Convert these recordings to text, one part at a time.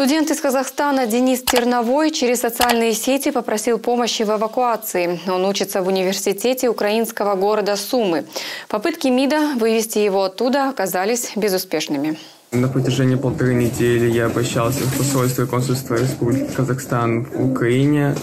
Студент из Казахстана Денис Терновой через социальные сети попросил помощи в эвакуации. Он учится в университете украинского города Сумы. Попытки МИДа вывести его оттуда оказались безуспешными. На протяжении полторы недели я обращался в посольство и консульство Республики Казахстан в Украине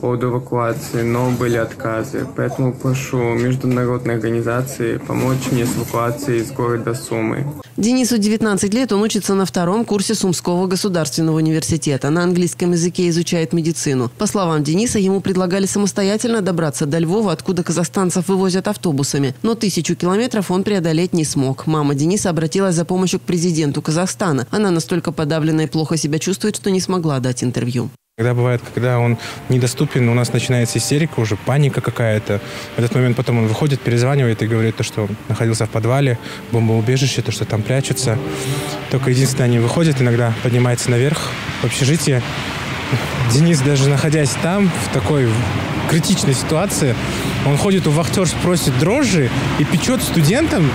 поводу эвакуации, но были отказы. Поэтому прошу международные организации помочь мне с эвакуацией из города Сумы. Денису 19 лет, он учится на втором курсе Сумского государственного университета. На английском языке изучает медицину. По словам Дениса, ему предлагали самостоятельно добраться до Львова, откуда казахстанцев вывозят автобусами. Но тысячу километров он преодолеть не смог. Мама Дениса обратилась за помощью к президенту Казахстана. Она настолько подавлена и плохо себя чувствует, что не смогла дать интервью. Когда бывает, когда он недоступен, у нас начинается истерика, уже паника какая-то. В этот момент потом он выходит, перезванивает и говорит, то, что он находился в подвале, бомбоубежище, то, что там прячутся. Только единственное, они выходят, иногда поднимается наверх в общежитие. Денис, даже находясь там, в такой критичной ситуации, он ходит у вахтерс, просит дрожжи и печет студентам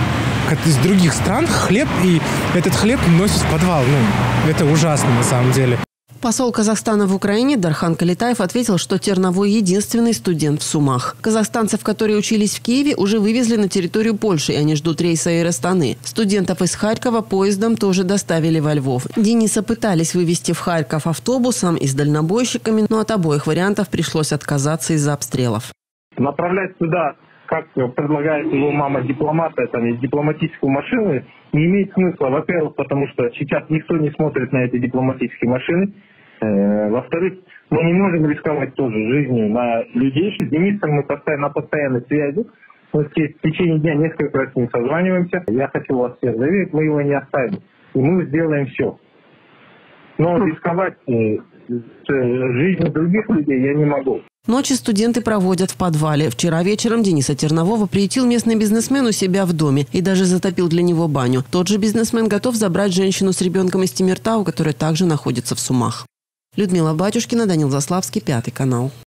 из других стран хлеб, и этот хлеб носит в подвал. Ну, это ужасно на самом деле. Посол Казахстана в Украине Дархан Калитаев ответил, что Терновой единственный студент в Сумах. Казахстанцев, которые учились в Киеве, уже вывезли на территорию Польши, и они ждут рейса из Астаны. Студентов из Харькова поездом тоже доставили во Львов. Дениса пытались вывести в Харьков автобусом и с дальнобойщиками, но от обоих вариантов пришлось отказаться из-за обстрелов. Направлять сюда как предлагает его мама дипломата, это дипломатическую машину, не имеет смысла. Во-первых, потому что сейчас никто не смотрит на эти дипломатические машины. Э, во-вторых, мы не можем рисковать тоже жизнью на людей. С Денисом мы постоянно, на постоянной связи. Мы в течение дня несколько раз с ним созваниваемся. Я хочу вас всех заверить, мы его не оставим. И мы сделаем все. Но рисковать э, жизнью других людей я не могу. Ночи студенты проводят в подвале. Вчера вечером Дениса Тернового приютил местный бизнесмен у себя в доме и даже затопил для него баню. Тот же бизнесмен готов забрать женщину с ребенком из Тимиртау, которая также находится в Сумах. Людмила Батюшкина, Данил Заславский, Пятый канал.